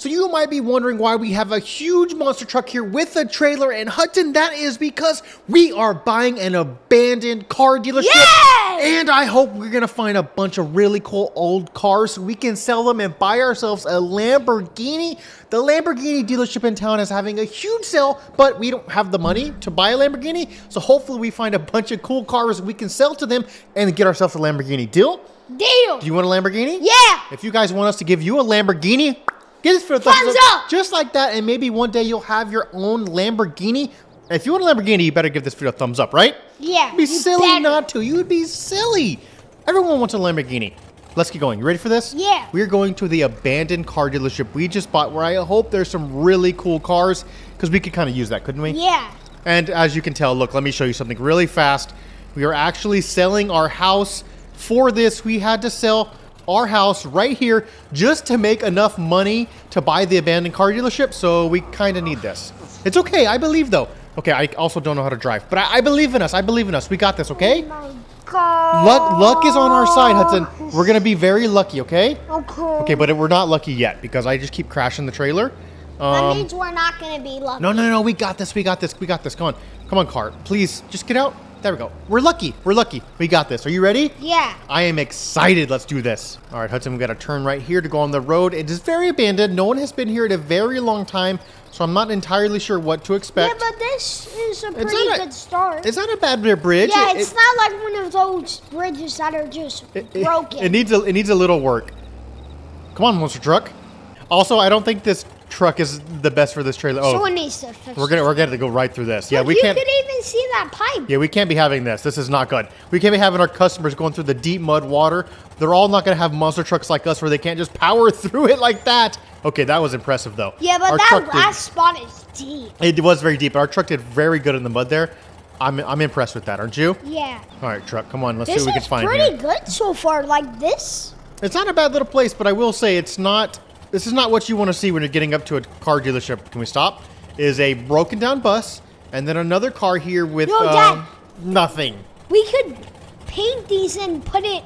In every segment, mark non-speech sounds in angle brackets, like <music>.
So you might be wondering why we have a huge monster truck here with a trailer and Hudson. That is because we are buying an abandoned car dealership. Yay! And I hope we're gonna find a bunch of really cool old cars so we can sell them and buy ourselves a Lamborghini. The Lamborghini dealership in town is having a huge sale, but we don't have the money to buy a Lamborghini. So hopefully we find a bunch of cool cars we can sell to them and get ourselves a Lamborghini. Deal? Deal. Do you want a Lamborghini? Yeah. If you guys want us to give you a Lamborghini, give this for a thumbs, Thumbs up. up. Just like that, and maybe one day you'll have your own Lamborghini. If you want a Lamborghini, you better give this video a thumbs up, right? Yeah. It'd be silly better. not to. You would be silly. Everyone wants a Lamborghini. Let's get going. You ready for this? Yeah. We're going to the abandoned car dealership we just bought, where I hope there's some really cool cars, because we could kind of use that, couldn't we? Yeah. And as you can tell, look, let me show you something really fast. We are actually selling our house. For this, we had to sell our house right here just to make enough money to buy the abandoned car dealership. So we kind of need this. It's okay. I believe, though. Okay, I also don't know how to drive, but I, I believe in us. I believe in us. We got this, okay? Oh my God. Luck, luck is on our side, Hudson. We're gonna be very lucky, okay? Okay. Okay, but we're not lucky yet because I just keep crashing the trailer. That Um, means we're not gonna be lucky. no, no, no, we got this. We got this. We got this. Come on. Come on, car. Please, just get out. There we go. We're lucky. We're lucky. We got this. Are you ready? Yeah. I am excited. Let's do this. All right, Hudson, we got to turn right here to go on the road. It is very abandoned. No one has been here in a very long time, so I'm not entirely sure what to expect. Yeah, but this is a It's pretty not a- good start. it's not a bad bridge. yeah, It- it's it- not like one of those bridges that are just it- broken. It, needs a it needs a little work. Come on, monster truck. Also, I don't think this truck is the best for this trailer. Oh, Someone needs to fix we're gonna we're gonna go right through this. Yeah, we can't. Even see that pipe. Yeah, we can't be having this. This is not good. We can't be having our customers going through the deep mud water. They're all not going to have monster trucks like us where they can't just power <laughs> through it like that. Okay, that was impressive though. Yeah, but Our that truck did- last spot is deep. it was very deep. Our truck did very good in the mud there. I'm, I'm impressed with that, aren't you? Yeah. All right, truck, come on. Let's This see what we can find here. This is pretty good so far. Like this. It's not a bad little place, but I will say it's not. This is not what you want to see when you're getting up to a car dealership. Can we stop? Is a broken down bus, and then another car here with No, um, nothing. We could paint these and put it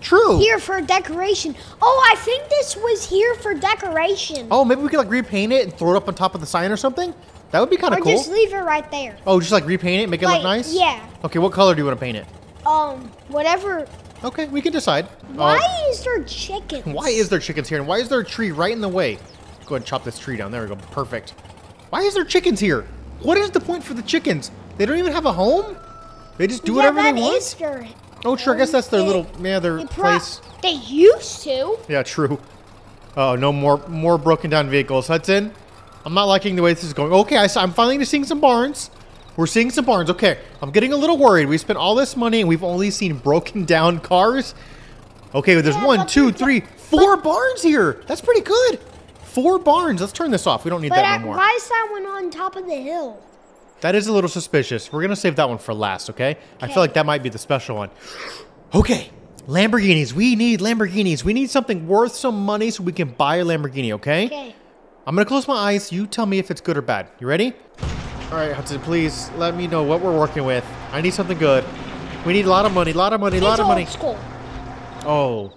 True. here for decoration. Oh, I think this was here for decoration. Oh, maybe we could like repaint it and throw it up on top of the sign or something. That would be kind of cool. Or just leave it right there. Oh, just like repaint it, make it Like, look nice. yeah. Okay, what color do you want to paint it? Um, whatever. Okay, we can decide. Why Uh, is there chickens? why is there chickens here, and why is there a tree right in the way? Go ahead and chop this tree down. There we go. Perfect. Why is there chickens here? What is the point for the chickens? They don't even have a home. They just do yeah, whatever they want. Oh, sure. I guess that's their They- little yeah, their place. They used to. Yeah, true. Oh, no more more broken down vehicles. Hudson, I'm not liking the way this is going. Okay, I, am finally seeing some barns. We're seeing some barns. Okay, I'm getting a little worried. We spent all this money and we've only seen broken down cars. Okay, there's Yeah, one, two, three, four barns here. That's pretty good. Four barns. Let's turn this off. We don't need But that uh, no why is that one on top of the hill? That is a little suspicious. We're gonna save that one for last, okay? okay? I feel like that might be the special one. Okay, Lamborghinis. We need Lamborghinis. We need something worth some money so we can buy a Lamborghini, okay? Okay. I'm gonna close my eyes. You tell me if it's good or bad. You ready? All right, Hudson. Please let me know what we're working with. I need something good. We need a lot of money. A lot of money. A lot of money. school. Oh.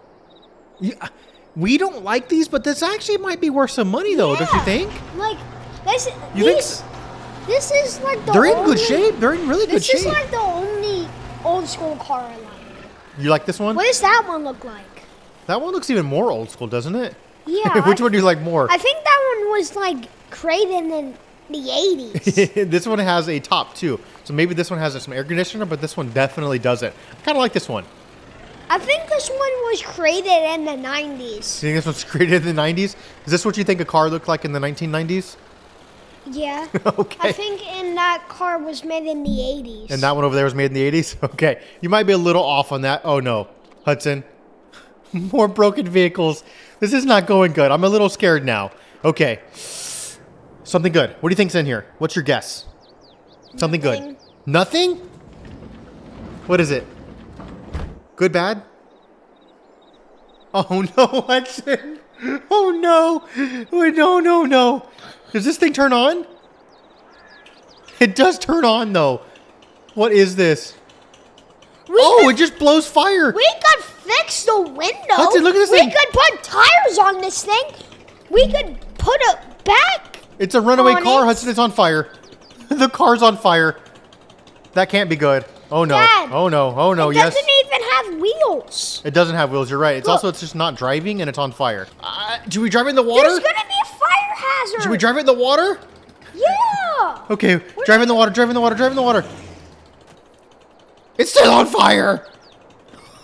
Yeah. We don't like these, but this actually might be worth some money, though. Don't you think? Like this. You think This is like the. They're in only, good shape. They're in really good shape. This is like the only old school car I like. You like this one? What does that one look like? That one looks even more old school, doesn't it? Yeah. <laughs> Which I, one do you like more? I think that one was like created in the 80s. <laughs> this one has a top too. So maybe this one has some air conditioner, but this one definitely doesn't. I kind of like this one. I think this one was created in the 90s. You think this one's created in the 90s? Is this what you think a car looked like in the 1990s? Yeah. <laughs> Okay. I think in that car was made in the 80s. And that one over there was made in the 80s? <laughs> Okay. You might be a little off on that. Oh no. Hudson. <laughs> More broken vehicles. This is not going good. I'm a little scared now. Okay. Something good. What do you think's in here? What's your guess? Something good. Nothing. Nothing? What is it? Good, bad? Oh <laughs> no, Hudson. Oh no. Oh, no, no, no. Does this thing turn on? It does turn on though. What is this? we Oh, could, it just blows fire. we could fix the window. Hudson, look at this we thing. could put tires on this thing. We could put it back. It's a runaway car, it. Hudson. It's on fire. <laughs> the car's on fire. That can't be good. Oh no. Dad, oh no. Oh no. yes. Doesn't even have wheels. It doesn't have wheels. You're right. It's Look. also it's just not driving and it's on fire. Uh, do we drive it in the water? There's gonna be a fire hazard. Should we drive it in the water? Yeah. Okay, drive in the water, drive in the water, drive in the water. It's still on fire. <laughs>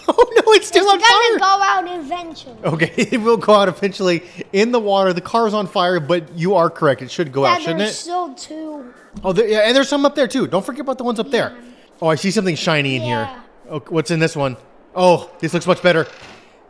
Oh no, it's still on fire. it's gonna go out eventually. Okay, <laughs> it will go out eventually in the water. The car's on fire, but you are correct. It should go out, shouldn't there's it? still two. Oh, there, yeah, and there's some up there too. Don't forget about the ones up there. Oh, I see something shiny in Yeah. here. Oh, what's in this one? Oh, this looks much better.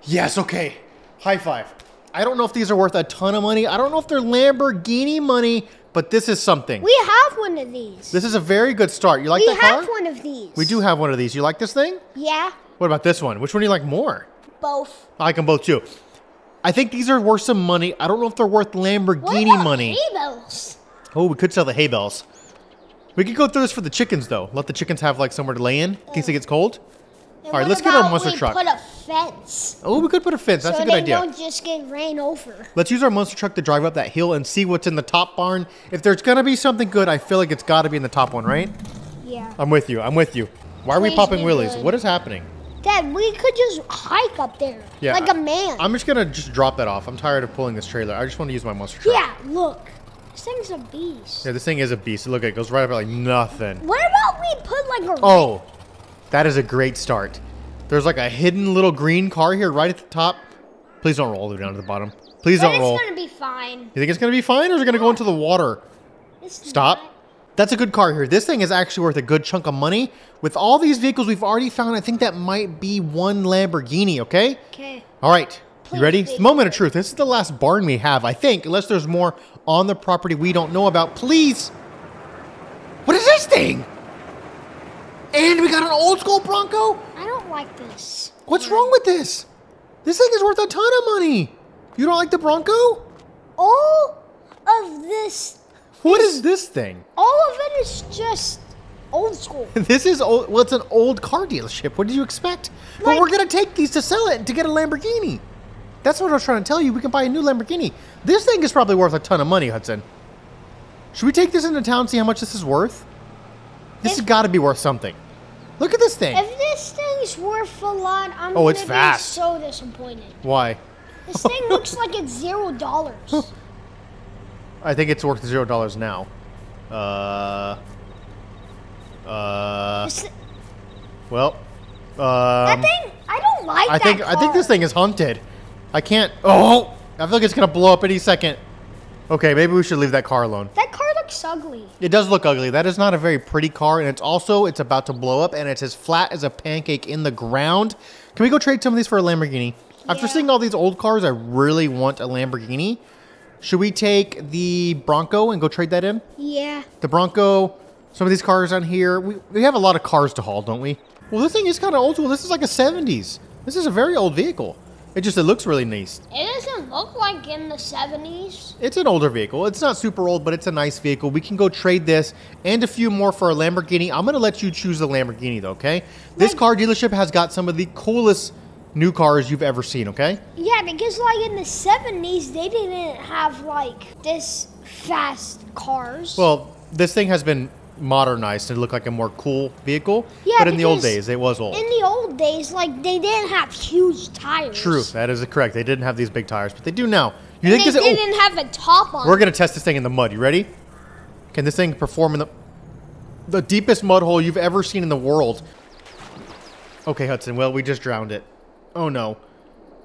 Yes, okay. High five. I don't know if these are worth a ton of money. I don't know if they're Lamborghini money, but this is something. We have one of these. this is a very good start. You like we that have one of these. We do have one of these. You like this thing? Yeah, What about this one? Which one do you like more? both. I like them both too. I think these are worth some money. I don't know if they're worth What Lamborghini about money. hay bales? Oh, we could sell the hay bales. We could go through this for the chickens though. Let the chickens have like somewhere to lay in in case it gets cold. And All right, let's get our monster we truck. Put a fence. Oh, we could put a fence. That's so a good they idea. don't just get ran over. Let's use our monster truck to drive up that hill and see what's in the top barn. If there's gonna be something good, I feel like it's got to be in the top one, right? Yeah. I'm with you. I'm with you. Why are we popping willies? good. What is happening? Dad, we could just hike up there. Yeah, Like a man. I'm just gonna just drop that off. I'm tired of pulling this trailer. I just want to use my monster truck. yeah, look. This thing's a beast. Yeah, this thing is a beast. Look, it goes right up like nothing. What about we put like a Oh, that is a great start. There's like a hidden little green car here right at the top. Please don't roll all the way down to the bottom. Please But don't roll. it's gonna be fine. You think it's gonna be fine, or is it gonna go into the water? It's Stop. not. That's a good car here. This thing is actually worth a good chunk of money. With all these vehicles we've already found, I think that might be one Lamborghini, okay? Okay. All right. You ready? be It's the moment of truth. This is the last barn we have, I think, unless there's more on the property we don't know about. Please. What is this thing? And we got an old school Bronco? I don't like this. What's wrong with this? This thing is worth a ton of money. You don't like the Bronco? All of this, What is this thing? all of it is just old school. <laughs> This is old. Well, it's an old car dealership. What did you expect? but Like- we're gonna take these to sell it to get a Lamborghini. That's what I was trying to tell you. We can buy a new Lamborghini. This thing is probably worth a ton of money, Hudson. Should we take this into town and see how much this is worth? This If- has got to be worth something. Look at this thing. If this thing's worth a lot, I'm Oh, it's be fast. so disappointed. Why? This thing <laughs> looks like it's zero dollars. I think it's worth zero dollars now. Uh. Uh. This- Well. that Um. thing, I don't like I that think I think this thing is haunted. I can't. Oh, I feel like it's gonna blow up any second. Okay, maybe we should leave that car alone. That car looks ugly. It does look ugly. That is not a very pretty car, and it's also it's about to blow up, and it's as flat as a pancake in the ground. Can we go trade some of these for a Lamborghini? After Yeah. seeing all these old cars, I really want a Lamborghini. Should we take the Bronco and go trade that in? Yeah. The Bronco, some of these cars on here. We, we have a lot of cars to haul, don't we? Well, this thing is kind of old school. This is like a 70s. This is a very old vehicle. It just it looks really nice. It look like in the 70s. It's an older vehicle. It's not super old, but it's a nice vehicle. We can go trade this and a few more for a Lamborghini. I'm going to let you choose the Lamborghini, though, okay? This Like- car dealership has got some of the coolest new cars you've ever seen, okay? Yeah, because like in the 70s, they didn't have like this fast cars. Well, this thing has been modernized to look like a more cool vehicle, Yeah, but in the old days, it was old. in the old days, like they didn't have huge tires. True, that is correct. They didn't have these big tires, but they do now. You And think they this? oh, didn't have a top on. we're gonna test this thing in the mud. You ready? Can this thing perform in the the deepest mud hole you've ever seen in the world? Okay, Hudson. Well, we just drowned it. Oh no.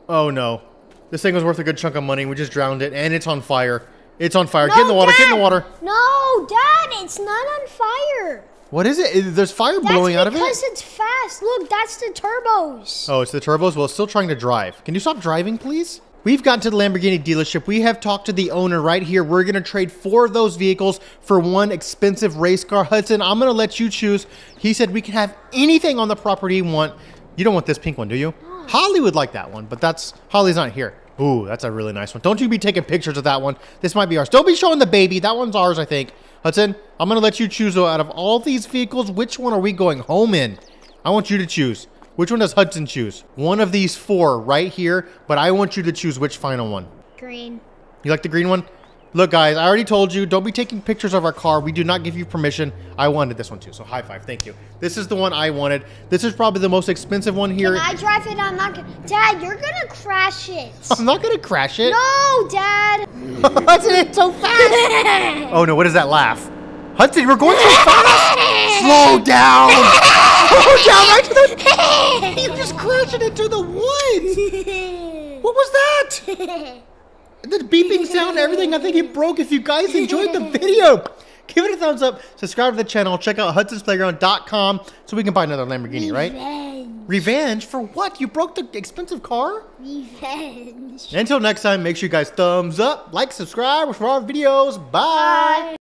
Oh no. This thing was worth a good chunk of money. We just drowned it, and it's on fire. It's on fire. no, get in the water. Dad! Get in the water. No, Dad, it's not on fire. What is it? There's fire That's blowing out of it. because it's fast. Look, that's the turbos. Oh, it's the turbos. Well, it's still trying to drive. Can you stop driving, please? We've gotten to the Lamborghini dealership. We have talked to the owner right here. We're going to trade four of those vehicles for one expensive race car. Hudson, I'm going to let you choose. He said we can have anything on the property you want. You don't want this pink one, do you? Holly would like that one, but that's Holly's not here. Ooh, that's a really nice one. Don't you be taking pictures of that one. This might be ours. Don't be showing the baby. That one's ours, I think. Hudson, I'm going to let you choose though, out of all these vehicles, which one are we going home in? I want you to choose. Which one does Hudson choose? One of these four right here, but I want you to choose which final one. Green. You like the green one? Look, guys, I already told you, don't be taking pictures of our car. We do not give you permission. I wanted this one too, so high five. Thank you. This is the one I wanted. This is probably the most expensive one here. Can I drive it? I'm not gonna. Dad, you're gonna crash it. <laughs> I'm not gonna crash it. No, Dad. <laughs> Hudson, it's so fast. <laughs> oh no, what is that laugh? Hudson, we're going too fast. Slow down. Slow down right to the. You just crashed it into the woods. What was that? The beeping sound, everything. I think it broke. If you guys enjoyed the video, give it a thumbs up. Subscribe to the channel. Check out Hudson'sPlayground.com so we can buy another Lamborghini, right? Revenge. Revenge for what? You broke the expensive car? Revenge. Until next time, make sure you guys thumbs up, like, subscribe for more videos. Bye. Bye.